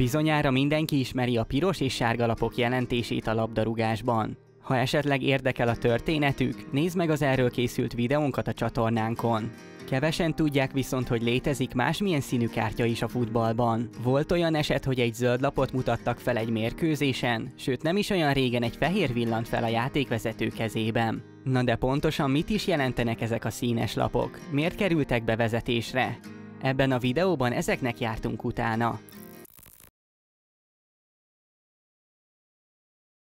Bizonyára mindenki ismeri a piros és sárga lapok jelentését a labdarúgásban. Ha esetleg érdekel a történetük, nézd meg az erről készült videónkat a csatornánkon. Kevesen tudják viszont, hogy létezik másmilyen színű kártya is a futballban. Volt olyan eset, hogy egy zöld lapot mutattak fel egy mérkőzésen, sőt nem is olyan régen egy fehér villant fel a játékvezető kezében. Na de pontosan mit is jelentenek ezek a színes lapok? Miért kerültek bevezetésre? Ebben a videóban ezeknek jártunk utána.